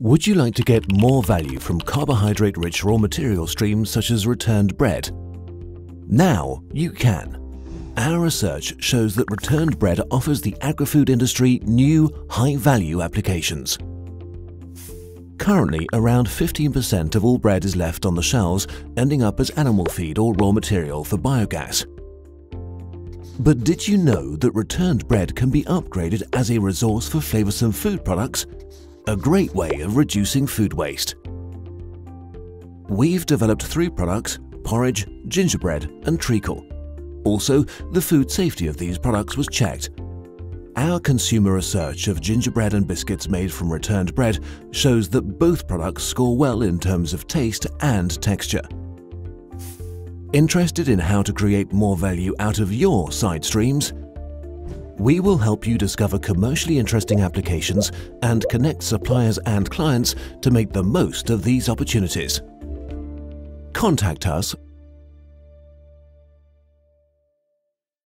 Would you like to get more value from carbohydrate-rich raw material streams such as returned bread? Now you can. Our research shows that returned bread offers the agri-food industry new, high-value applications. Currently, around 15% of all bread is left on the shelves, ending up as animal feed or raw material for biogas. But did you know that returned bread can be upgraded as a resource for flavoursome food products a great way of reducing food waste. We've developed three products, porridge, gingerbread and treacle. Also, the food safety of these products was checked. Our consumer research of gingerbread and biscuits made from returned bread shows that both products score well in terms of taste and texture. Interested in how to create more value out of your side streams? We will help you discover commercially interesting applications and connect suppliers and clients to make the most of these opportunities. Contact us